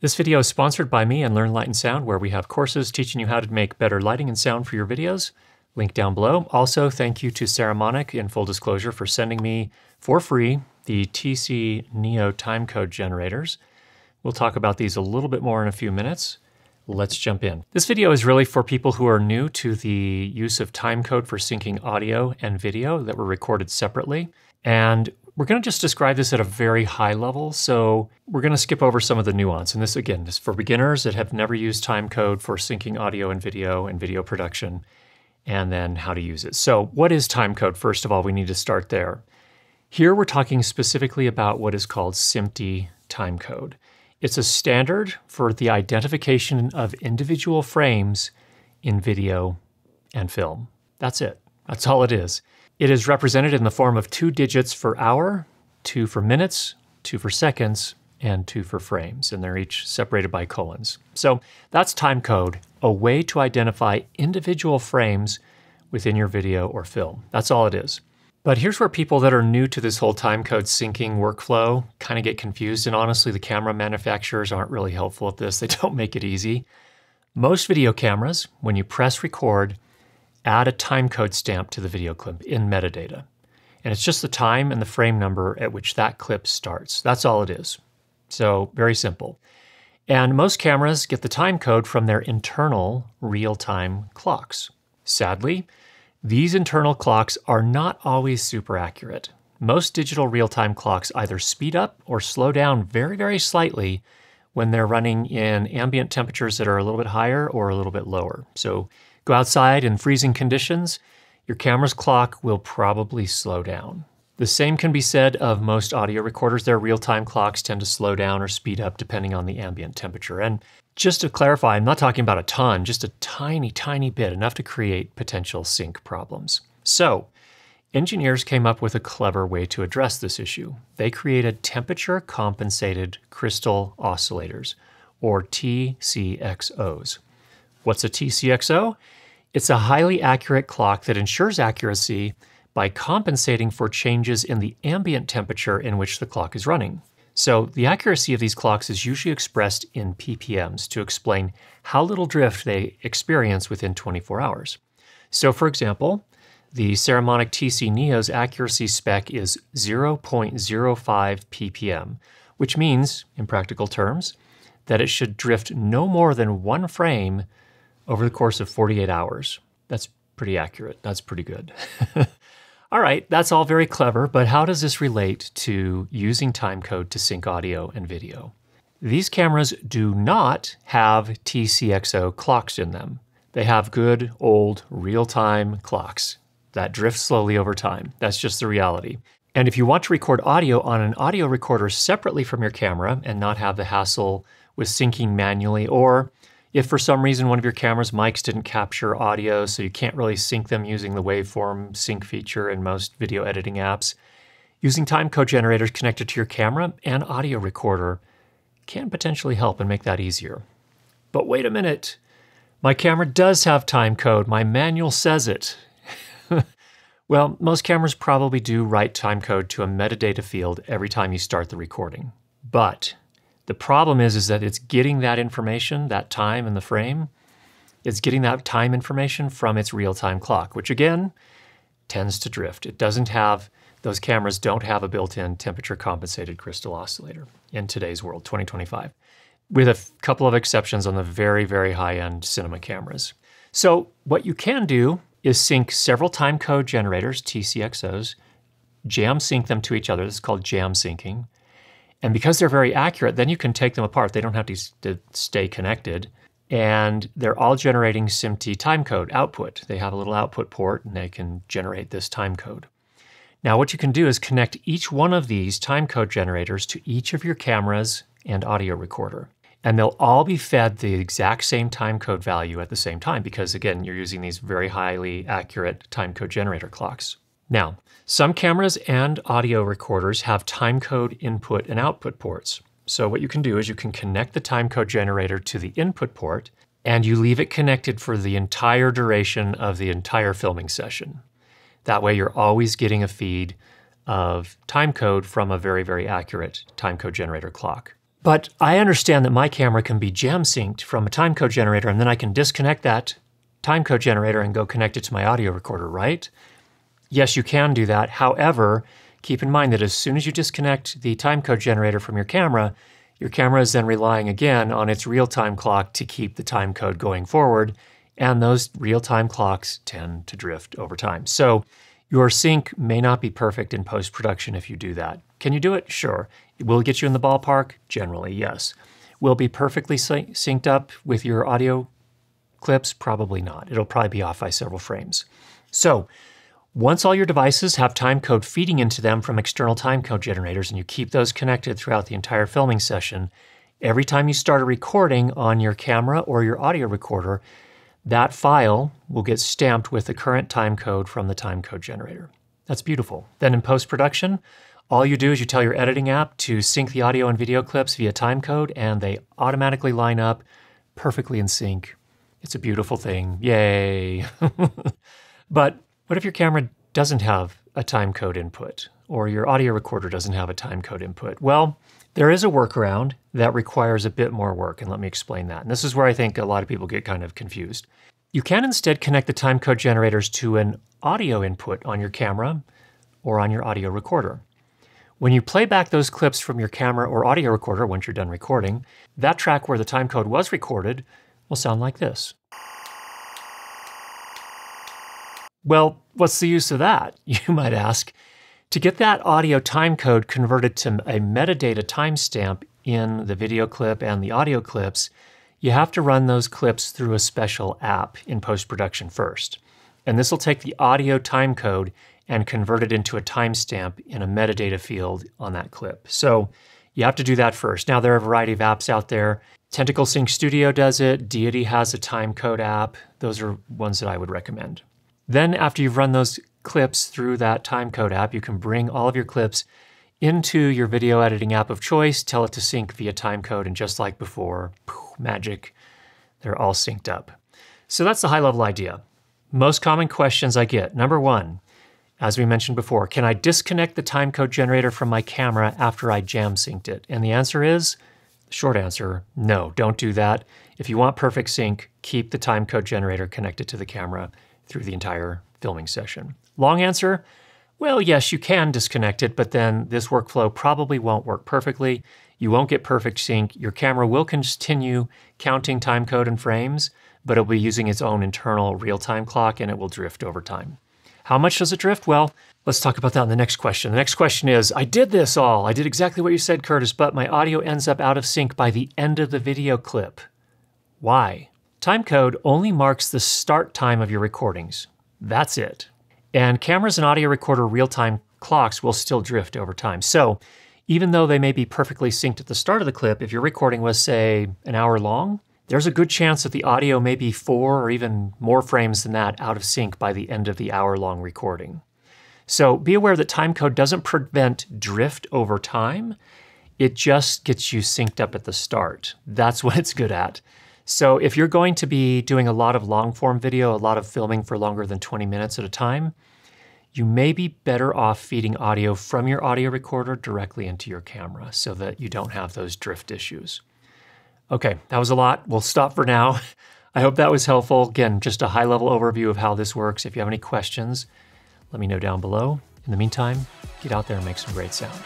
This video is sponsored by me and Learn Light and Sound, where we have courses teaching you how to make better lighting and sound for your videos. Link down below. Also, thank you to Saramonic in full disclosure for sending me for free the TC Neo timecode generators. We'll talk about these a little bit more in a few minutes. Let's jump in. This video is really for people who are new to the use of timecode for syncing audio and video that were recorded separately. And we're going to just describe this at a very high level, so we're going to skip over some of the nuance. And this, again, is for beginners that have never used timecode for syncing audio and video and video production, and then how to use it. So what is timecode? First of all, we need to start there. Here we're talking specifically about what is called SMPTE timecode. It's a standard for the identification of individual frames in video and film. That's it. That's all it is. It is represented in the form of two digits for hour, two for minutes, two for seconds, and two for frames, and they're each separated by colons. So that's time code, a way to identify individual frames within your video or film. That's all it is. But here's where people that are new to this whole timecode syncing workflow kind of get confused. And honestly, the camera manufacturers aren't really helpful at this. They don't make it easy. Most video cameras, when you press record, add a timecode stamp to the video clip in metadata. And it's just the time and the frame number at which that clip starts. That's all it is. So, very simple. And most cameras get the timecode from their internal real time clocks. Sadly, these internal clocks are not always super accurate. Most digital real time clocks either speed up or slow down very, very slightly when they're running in ambient temperatures that are a little bit higher or a little bit lower. So, Go outside in freezing conditions, your camera's clock will probably slow down. The same can be said of most audio recorders. Their real time clocks tend to slow down or speed up depending on the ambient temperature. And just to clarify, I'm not talking about a ton, just a tiny, tiny bit, enough to create potential sync problems. So, engineers came up with a clever way to address this issue. They created temperature compensated crystal oscillators, or TCXOs. What's a TCXO? It's a highly accurate clock that ensures accuracy by compensating for changes in the ambient temperature in which the clock is running. So, the accuracy of these clocks is usually expressed in ppms to explain how little drift they experience within 24 hours. So, for example, the Saramonic TC Neo's accuracy spec is 0.05 ppm, which means, in practical terms, that it should drift no more than one frame over the course of 48 hours. That's pretty accurate. That's pretty good. all right, that's all very clever, but how does this relate to using timecode to sync audio and video? These cameras do not have TCXO clocks in them. They have good old real time clocks that drift slowly over time. That's just the reality. And if you want to record audio on an audio recorder separately from your camera and not have the hassle with syncing manually, or if for some reason one of your camera's mics didn't capture audio, so you can't really sync them using the waveform sync feature in most video editing apps, using timecode generators connected to your camera and audio recorder can potentially help and make that easier. But wait a minute, my camera does have timecode. My manual says it. well, most cameras probably do write timecode to a metadata field every time you start the recording. But the problem is, is that it's getting that information, that time in the frame, it's getting that time information from its real-time clock, which again tends to drift. It doesn't have, those cameras don't have a built-in temperature compensated crystal oscillator in today's world, 2025, with a couple of exceptions on the very, very high-end cinema cameras. So what you can do is sync several time code generators, TCXOs, jam sync them to each other. This is called jam syncing. And because they're very accurate, then you can take them apart. They don't have to, to stay connected. And they're all generating SMPTE timecode output. They have a little output port and they can generate this timecode. Now, what you can do is connect each one of these timecode generators to each of your cameras and audio recorder. And they'll all be fed the exact same timecode value at the same time because, again, you're using these very highly accurate timecode generator clocks. Now, some cameras and audio recorders have timecode input and output ports. So what you can do is you can connect the timecode generator to the input port and you leave it connected for the entire duration of the entire filming session. That way you're always getting a feed of timecode from a very, very accurate timecode generator clock. But I understand that my camera can be jam synced from a timecode generator, and then I can disconnect that timecode generator and go connect it to my audio recorder, right? Yes, you can do that. However, keep in mind that as soon as you disconnect the timecode generator from your camera, your camera is then relying again on its real time clock to keep the timecode going forward, and those real time clocks tend to drift over time. So your sync may not be perfect in post production if you do that. Can you do it? Sure. Will it get you in the ballpark? Generally, yes. Will be perfectly sy- synced up with your audio clips? Probably not. It'll probably be off by several frames. So, once all your devices have timecode feeding into them from external timecode generators and you keep those connected throughout the entire filming session, every time you start a recording on your camera or your audio recorder, that file will get stamped with the current timecode from the timecode generator. That's beautiful. Then in post production, all you do is you tell your editing app to sync the audio and video clips via timecode, and they automatically line up perfectly in sync. It's a beautiful thing. Yay. but what if your camera doesn't have a timecode input, or your audio recorder doesn't have a timecode input? Well, there is a workaround that requires a bit more work, and let me explain that. And this is where I think a lot of people get kind of confused. You can instead connect the timecode generators to an audio input on your camera or on your audio recorder. When you play back those clips from your camera or audio recorder once you're done recording, that track where the timecode was recorded will sound like this. Well, what's the use of that, you might ask? To get that audio timecode converted to a metadata timestamp in the video clip and the audio clips, you have to run those clips through a special app in post production first. And this will take the audio timecode and convert it into a timestamp in a metadata field on that clip. So you have to do that first. Now, there are a variety of apps out there. Tentacle Sync Studio does it, Deity has a timecode app. Those are ones that I would recommend. Then, after you've run those clips through that timecode app, you can bring all of your clips into your video editing app of choice, tell it to sync via timecode, and just like before, poof, magic, they're all synced up. So that's the high level idea. Most common questions I get number one, as we mentioned before, can I disconnect the timecode generator from my camera after I jam synced it? And the answer is short answer no, don't do that. If you want perfect sync, keep the timecode generator connected to the camera through the entire filming session. Long answer well, yes, you can disconnect it, but then this workflow probably won't work perfectly. You won't get perfect sync. Your camera will continue counting timecode and frames, but it'll be using its own internal real time clock and it will drift over time. How much does it drift? Well, let's talk about that in the next question. The next question is I did this all. I did exactly what you said, Curtis, but my audio ends up out of sync by the end of the video clip. Why? Timecode only marks the start time of your recordings. That's it. And cameras and audio recorder real time clocks will still drift over time. So, even though they may be perfectly synced at the start of the clip, if your recording was, say, an hour long, there's a good chance that the audio may be four or even more frames than that out of sync by the end of the hour long recording. So be aware that timecode doesn't prevent drift over time, it just gets you synced up at the start. That's what it's good at. So if you're going to be doing a lot of long form video, a lot of filming for longer than 20 minutes at a time, you may be better off feeding audio from your audio recorder directly into your camera so that you don't have those drift issues. Okay, that was a lot. We'll stop for now. I hope that was helpful. Again, just a high level overview of how this works. If you have any questions, let me know down below. In the meantime, get out there and make some great sound.